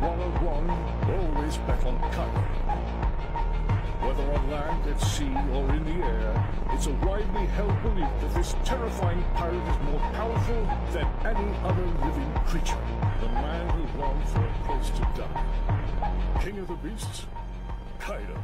one-on-one, always bet on Kaido. Whether on land, at sea, or in the air, it's a widely held belief that this terrifying pirate is more powerful than any other living creature. The man who longed for a place to die. King of the beasts, Kaido.